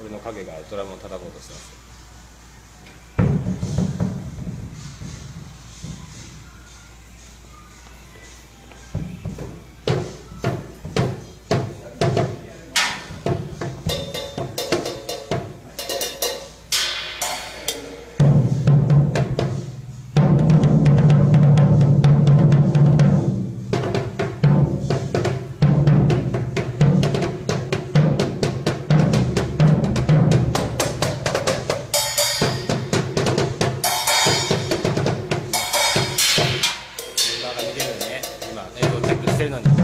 俺の影がドラムを叩こうとしてます。せるのに。